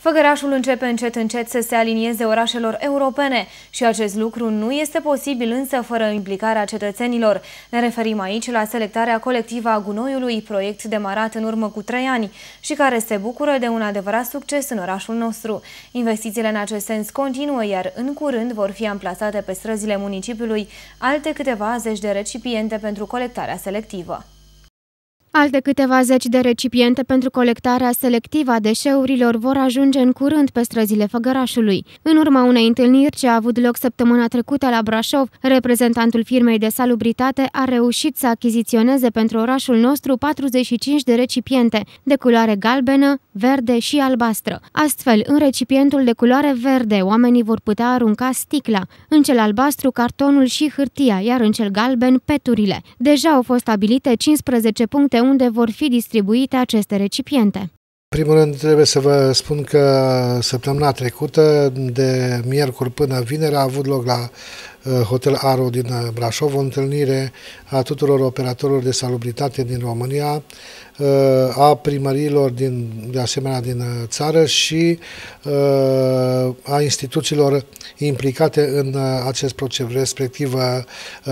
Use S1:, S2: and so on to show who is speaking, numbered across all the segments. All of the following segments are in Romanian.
S1: Făgărașul începe încet încet să se alinieze orașelor europene și acest lucru nu este posibil însă fără implicarea cetățenilor. Ne referim aici la selectarea colectivă a gunoiului, proiect demarat în urmă cu trei ani și care se bucură de un adevărat succes în orașul nostru. Investițiile în acest sens continuă, iar în curând vor fi amplasate pe străzile municipiului alte câteva zeci de recipiente pentru colectarea selectivă.
S2: Alte câteva zeci de recipiente pentru colectarea selectivă a deșeurilor vor ajunge în curând pe străzile Făgărașului. În urma unei întâlniri ce a avut loc săptămâna trecută la Brașov, reprezentantul firmei de salubritate a reușit să achiziționeze pentru orașul nostru 45 de recipiente de culoare galbenă, verde și albastră. Astfel, în recipientul de culoare verde, oamenii vor putea arunca sticla, în cel albastru cartonul și hârtia, iar în cel galben peturile. Deja au fost stabilite 15 puncte unde vor fi distribuite aceste recipiente.
S3: În primul rând trebuie să vă spun că săptămâna trecută, de miercuri până vineri, a avut loc la uh, Hotel Aro din uh, Brașov o întâlnire a tuturor operatorilor de salubritate din România, uh, a primăriilor din, de asemenea din țară și a instituțiilor implicate în acest proces, respectiv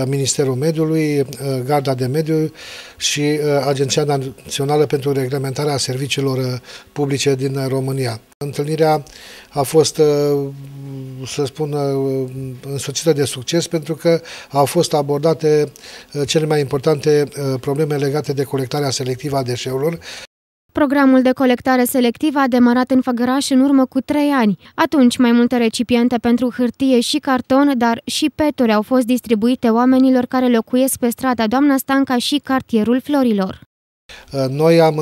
S3: Ministerul Mediului, Garda de Mediu și Agenția Națională pentru Reglementarea Serviciilor Publice din România. Întâlnirea a fost, să spun, însoțită de succes pentru că au fost abordate cele mai importante probleme legate de colectarea selectivă a deșeurilor.
S2: Programul de colectare selectivă a demarat în Făgăraș în urmă cu trei ani. Atunci, mai multe recipiente pentru hârtie și carton, dar și peturi au fost distribuite oamenilor care locuiesc pe strada Doamna Stanca și cartierul Florilor.
S3: Noi am,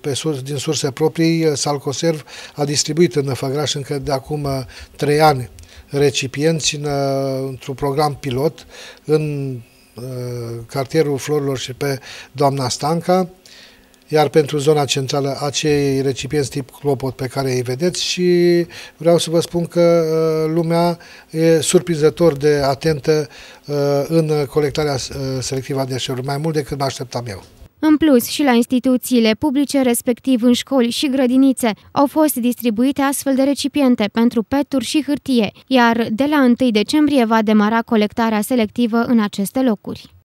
S3: pe surs, din surse proprii, Salcoserv a distribuit în Făgăraș încă de acum trei ani recipienți în, într-un program pilot în cartierul Florilor și pe Doamna Stanca iar pentru zona centrală acei recipienți tip clopot pe care îi vedeți și vreau să vă spun că uh, lumea e surprinzător de atentă uh, în colectarea uh, selectivă a deșeurilor, mai mult decât mă așteptam eu.
S2: În plus, și la instituțiile publice, respectiv în școli și grădinițe, au fost distribuite astfel de recipiente pentru peturi și hârtie, iar de la 1 decembrie va demara colectarea selectivă în aceste locuri.